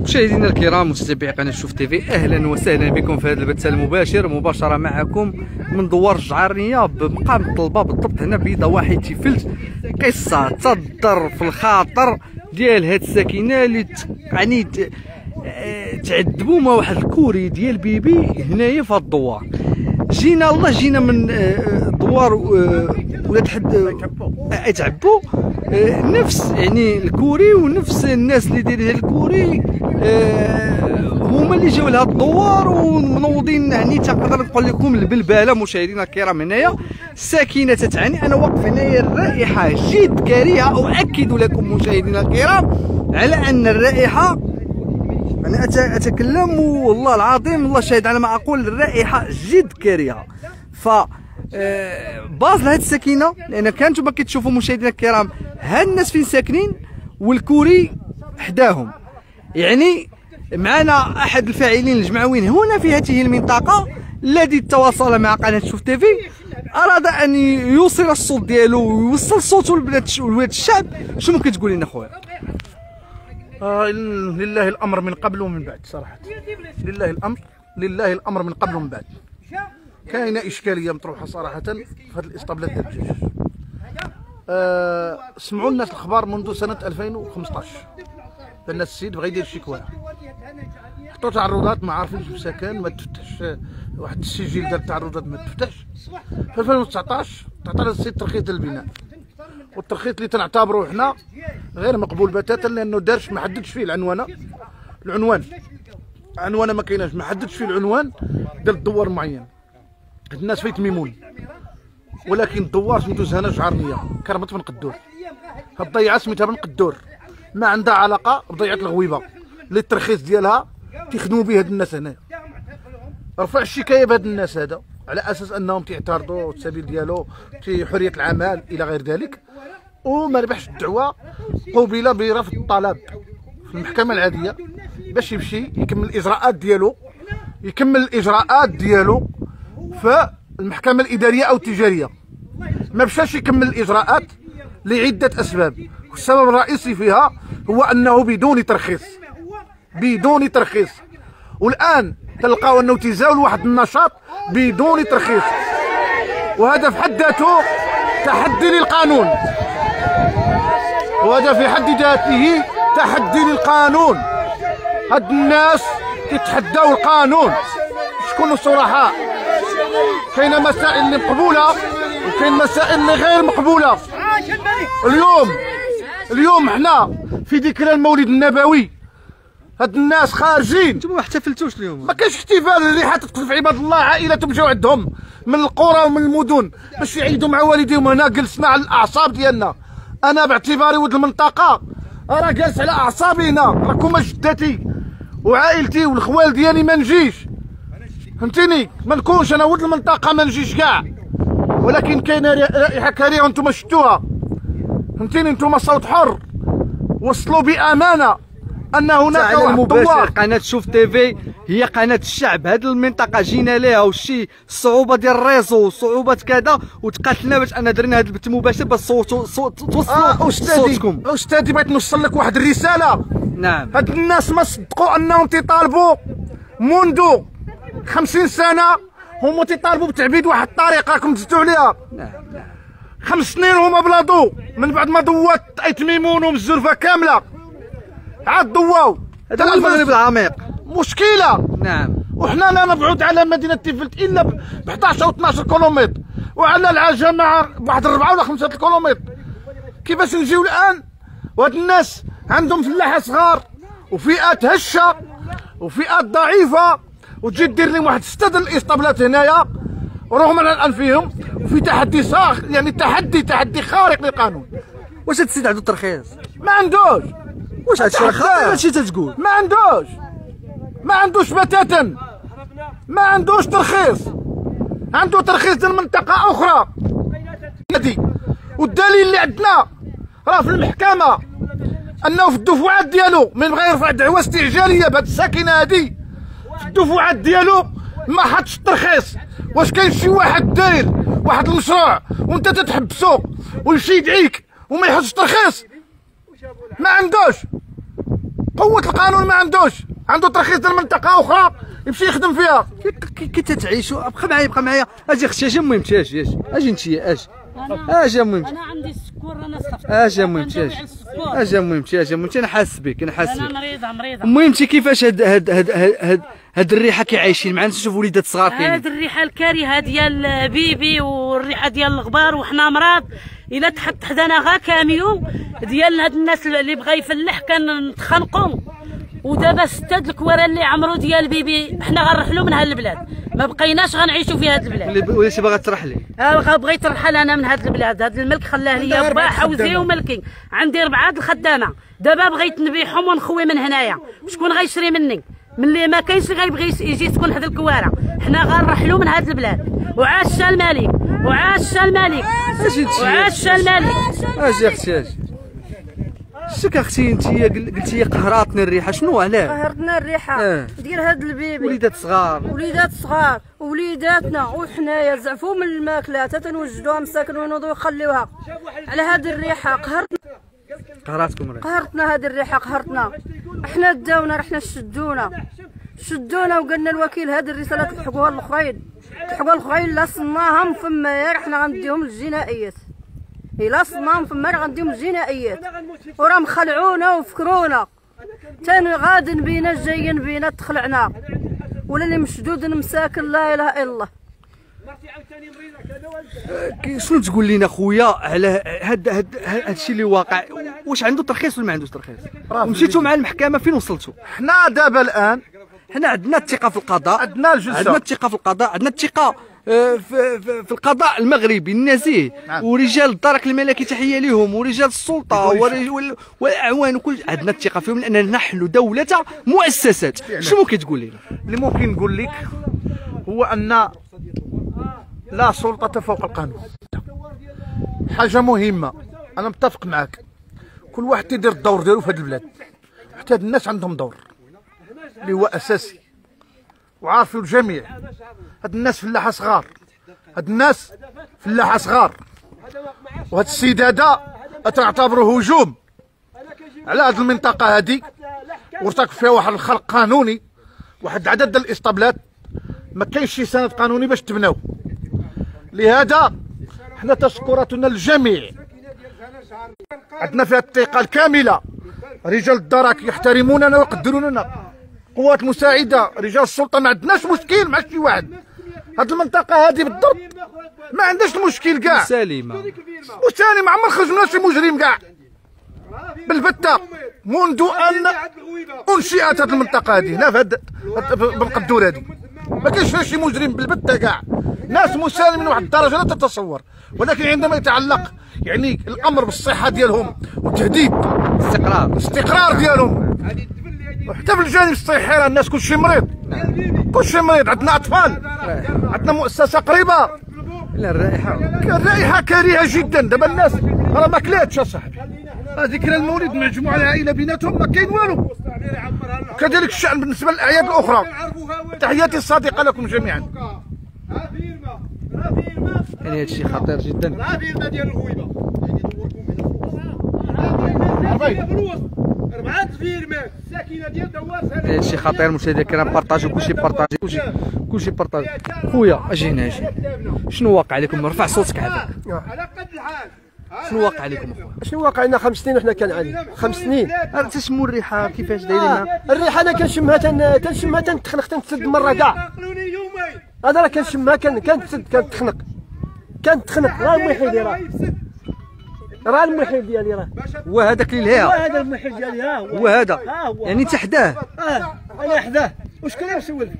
مشاهدينا الكرام متابعي قناة شوف تي في أهلا وسهلا بكم في هذا البث المباشر. مباشرة معكم من دوار الجعرنيه بمقام الطلبة بالضبط هنا بضواحي تيفلت. قصة تضر في الخاطر ديال هاد الساكنة اللي يعني آه، تعذبوا مع واحد الكوري ديال بيبي هنايا في الدوار. جينا الله جينا من آه، دوار آه، ولاد حد آه، تعبوا آه، نفس يعني الكوري ونفس الناس اللي دايرين الكوري آه، هما اللي جاو لهاد الدوار ومنوضين يعني تقدر نقول لكم البلبالة مشاهدينا الكرام هنايا الساكنه تتعاني أنا واقف هنايا الرائحة جد كريهة أؤكد لكم مشاهدينا الكرام على أن الرائحة أنا أتكلم والله العظيم الله شاهد على ما أقول الرائحة جد كريهة. ف آه، بزاف لهاد الساكنة لأن كان نتوما كتشوفوا مشاهدينا الكرام ها الناس فين ساكنين والكوري حداهم. يعني معنا أحد الفاعلين الجمعويين هنا في هذه المنطقة الذي تواصل مع قناة شوف تيفي أراد أن يوصل الصوت ديالو ويوصل صوته لبنات ولاد الشعب. شنو ممكن تقول لنا خويا؟ آه لله الأمر من قبل ومن بعد صراحة. لله الأمر لله الأمر من قبل ومن بعد. كاينة إشكالية مطروحة صراحة في هذه الاسطبلات ديال الدجاج آه سمعوا الناس الأخبار منذ سنة 2015 بان السيد بغى يدير شكوى. حطوا تعرضات ما عارفينش في سكن ما تفتحش آه، واحد السجل ديال التعرضات ما تفتحش. في 2019 تعطى السيد ترخيص البناء والترخيص اللي تنعتبره حنا غير مقبول بتاتا لأنه دارش ما حددش فيه العنوانه العنوان. عنوانه ما كايناش ما حددش فيه العنوان ديال الدوار معين. الناس فايت ميمون. ولكن الدوار سميتو زهانه شعرنيه كرمت من قدور. هاد الضيعة سميتها من قدور. ما عندها علاقة بضيعة الغويبة. اللي الترخيص ديالها تيخدموا به هاد الناس هنايا. رفع الشكاية بهاد الناس هذا. على أساس أنهم تيعترضوا السبيل ديالو في حرية العمل إلى غير ذلك. وما ربحش الدعوة قوبل برفض الطلب في المحكمة العادية. باش يمشي يكمل الإجراءات ديالو. يكمل الإجراءات ديالو. في المحكمه الإدارية أو التجارية ما مشاش يكمل الإجراءات لعدة أسباب. والسبب الرئيسي فيها هو أنه بدون ترخيص. بدون ترخيص. والآن تلقاو أنه تزاول واحد النشاط بدون ترخيص. وهذا في حد ذاته تحدي للقانون. وهذا في حد ذاته تحدي للقانون. هاد الناس يتحداو القانون. شكونوا صرحاء كاينة مسائل اللي مقبولة وكاين مسائل اللي غير مقبولة. اليوم اليوم حنا في ذكرى المولد النبوي. هاد الناس خارجين. أنتم ما احتفلتوش اليوم. ما كاينش احتفال اللي حتقذف عباد الله عائلتهم جاو عندهم من القرى ومن المدن. باش يعيدوا مع والديهم هنا جلسنا على الأعصاب ديالنا. أنا باعتباري ولد المنطقة. راه جالس على أعصابي هنا. راكم جدتي وعائلتي والخوال ديالي ما نجيش. فهمتيني؟ ما نكونش أنا ولد المنطقة ما نجيش كاع. ولكن كاينة رائحة كريهة وأنتم شفتوها. فهمتيني؟ أنتم صوت حر. وصلوا بأمانة أن هناك واحد المباشر قناة شوف تيفي هي قناة الشعب. هذه المنطقة جينا ليها وشي الصعوبه ديال ال réseau وصعوبة كذا وتقاتلنا باش أنا درنا هذا البث المباشر باش صوتوا صوت توصلوا آه أستاذي صوتكم. أستاذي بغيت نوصل لك واحد الرسالة. نعم. هاد الناس ما صدقوا أنهم تيطالبوا منذ خمسين سنة هما تيطالبوا بتعبيد واحد الطريقة راكم دزتوا عليها. نعم نعم. خمس سنين هما بلا ضو من بعد ما ضوات ايت ميمون والزرفه كاملة. عاد ضواو هذا هو المغرب العميق. مشكلة. نعم. وحنا لا نبعد على مدينة تيفلت إلا ب 11 أو 12 كيلومتر. وعلى العجمه بواحد 4 ولا 5 كيلومتر. كيفاش نجيو الآن؟ وهاد الناس عندهم فلاحة صغار. وفئات هشة. وفئات ضعيفة. وتجي دير لهم واحد سته ديال الاسطبلات هنايا ورغم على انفهم وفي تحدي صارخ يعني تحدي تحدي خارق للقانون. واش هاد السيد عنده ترخيص ما عندوش. واش هادشي راه خاطر تحدى. هادشي تتقول. ما عندوش. ما عندوش بتاتا. ما عندوش ترخيص. عنده ترخيص ديال منطقة أخرى. هادي. والدليل اللي عندنا راه في المحكمة أنه في الدفعات ديالو من بغى يرفع دعوة استعجالية بهاد الساكنة هادي الدفعات ديالو ما حطش الترخيص. واش كاين شي واحد داير واحد المشروع وانت تتحبسو ويمشي يدعيك وما يحطش ترخيص ما عندوش. قوة القانون ما عندوش. عنده ترخيص المنطقة أخرى يمشي يخدم فيها. كي كي تتعيشوا بقى معايا بقى معايا. أجي أختي أجي المهم أجي أجي. أجي أنت أجي. أجي المهم. أنا عندي السكر أنا صفت أجي المهم أجي. أجي المهم أجي المهم. أنا حاسس بك أنا حاسس أنا بك. مريضة مريضة. المهم كيفاش هاد هاد هاد هاد, هاد, هاد الريحة كيعايشين معنا نشوف وليدات صغار هاد كاينين الريحة الكريهه ديال بيبي والريحة ديال الغبار وحنا مرض إلا تحط حدانا غا كاميو ديال هاد الناس اللي بغا يفلح كنتخنقوا ودابا ستة د الكواره اللي عمرو ديال بيبي حنا غنرحلوا من هاد البلاد. ما بقيناش غنعيشوا في هاد البلاد. ولا شي باغا ترح لي آه، بغيت نرحل أنا من هاد البلاد. هاد الملك خلاه ليا با حوزي وملكي عندي ربعة د الخدامة. دابا بغيت نبيعهم ونخوي من هنايا. شكون غيشري مني؟ ملي ما كاينش اللي غيبغي يجي يسكن حدا الكواره حنا غنرحلوا من هاد البلاد. وعاش الملك وعاش الملك وعاش الملك أجي أختي أجي. شك أختي أنت قلتي قهراتني الريحة. شنو علاه؟ قهرتنا الريحة. آه. ديال هاد البيبي. وليدات صغار. وليدات صغار. ووليداتنا وحنايا زعفوا من الماكله حتى تنوجدوها مساكن ونوضوا يخليوها على هاد الريحة. قهرتنا قهراتكم الريحة. قهرتنا هاد الريحة. قهرتنا. إحنا داونا رحنا شدونا. شدونا وقالنا الوكيل هاد الرسالة تلحقوها الاخرين تلحقوها الاخرين لا صناهم فما رحنا غنديهم الجنائيات. الا صناهم فما غنديهم الجنائيات. وراه مخلعونا وفكرونا. تاني غادن بينا جايين بينا تخلعنا. ولا اللي مشدود مساكن لا إله إلا الله. شنو تقول لنا خويا على هاد هاد هاد الشيء اللي واقع؟ واش عنده ترخيص ولا ما عندوش ترخيص؟ مشيتوا مع المحكمة فين وصلتوا؟ حنا دابا الآن حنا عندنا الثقة في القضاء. عندنا الجلسة. عندنا الثقة في القضاء. عندنا الثقة آه، في, في, في القضاء المغربي النزيه نعم. ورجال الدرك الملكي تحية لهم ورجال السلطة والأعوان وكل عندنا الثقة فيهم لأننا نحن دولة مؤسسات. شنو كتقول لنا اللي ممكن نقول لك هو أن لا سلطة فوق القانون. حاجة مهمة. أنا متفق معك كل واحد يدير الدور ديالو في هذه البلاد. حتى الناس عندهم دور. اللي هو أساسي. وعارفوا الجميع. هاد الناس فلاحة صغار. هاد الناس فلاحة صغار. وهاد السيدة هذا هجوم. على هاد المنطقة هذه وارتكب فيها واحد الخلق قانوني. واحد عدد ديال الاسطبلات ما كاينش شي سند قانوني باش تبناو. لهذا حنا تشكراتنا للجميع. عندنا فيها الثقة الكاملة. رجال الدرك يحترموننا ويقدروننا. قوات مساعدة. رجال السلطة ما عندناش مشكل مع شي واحد. هاد المنطقة هذه بالضبط ما عندهاش المشكل كاع. سليمة. وثاني ما عمر خرج منها شي مجرم كاع. بالبتة. منذ أن أنشئت هذه المنطقة هذه هنا في هاد هاد- بالقدور هذه ما كاينش فيها شي مجرم بالبتة كاع. ناس مسالمين واحد الدرجة لا تتصور ولكن عندما يتعلق يعني الأمر بالصحة ديالهم والتهديد استقرار. الاستقرار ديالهم. حتى في الجانب الصحي راه الناس كلشي مريض. كلشي مريض عندنا أطفال عندنا مؤسسة قريبة. لا الرائحة. الرائحة كريهة جدا. دابا الناس راه ما كلاتش اصاحبي راه ذكرى المولد مجموعة العائله بيناتهم ما كاين والو. كذلك الشأن بالنسبة للأعياد الأخرى. تحياتي الصادقة لكم جميعا. يعني هذا الشيء خطير جدا. ديال الغويبة. يعني اربعه الساكنه ديال الشيء خطير مشاهدينا الكرام بارطاجيو كلشي بارطاجي كلشي كلشي بارطاجي. خويا أجي هنا أجي. شنو واقع لكم رفع صوتك عاد على قد الحال. شنو واقع لكم اخويا شنو واقع؟ لنا خمس سنين وحنا كنعاني. خمس سنين. تشموا الريحة كيفاش دايرين؟ آه. الريحة أنا كنشمها تن... تنشمها تنتخنق تنتسد مرة كاع. هذا راه كنشمها كان كنتسد كنتخنق. كنتخنق راه المحيط ديالي راه راه المحيط ديالي راه. هو هذاك اللي لها هذا المحيط ديالي ها هو. هو هذا. هو. يعني انت حداه. آه أنا حداه. وشكون اللي مسول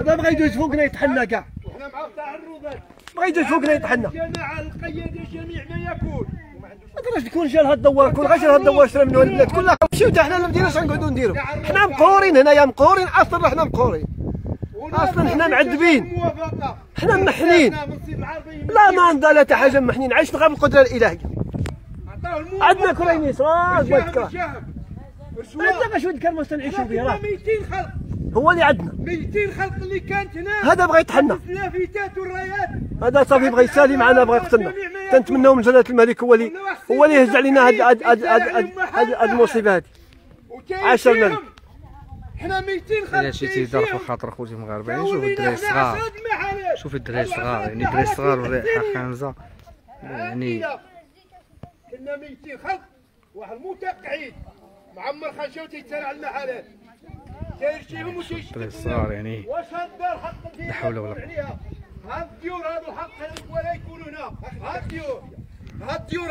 هذا بغا يدوز فوقنا يتحنى كاع. إحنا مع التعرضات بغا يدوز فوقنا يتحنى. جماعة القيادة جميع ما يكون تكون جا لهاد الدوار كون غير هاد الدوار شرا منه البلاد كلها. مشيو حتى حنا ما مديناش غنقعدوا نديروا حنا مقهورين هنايا مقهورين. أصلا حنا مقهورين. أصلا حنا معذبين. حنا محنين. لا ما عندها لا حتى حاجة محنين. عايشين غير بالقدره الإلهية. عندنا كرينيس راه شاهد عندنا شوية كرمه تنعيشوا فيها راه 200 خلق. هو اللي عندنا. 200 خلق اللي كانت هنا. هذا بغى اللافتات والرايات هذا صافي بغى يسالي معنا بغى يقتلنا. تنتمناو من جلاله الملك هو اللي هو اللي يهز علينا هاد هاد هاد هاد المصيبه هذه. عاش الملك حنا ميتين إلا خالد شي تيدار في خاطر خوتي المغاربه يعني شوف الدراري الصغار شوف الدراري الصغار يعني الدراري الصغار والريحه خامزه يعني كنا ميتين خلق. واحد المتقعد معمر خشاو تيتسال على المحلات تيرشيهم الصغار يعني واش هاد الدار حق لا حول ولا. قوه هاد الديور هادو حق ولا يكونوا هنا؟ هاد الديور. هاد الديور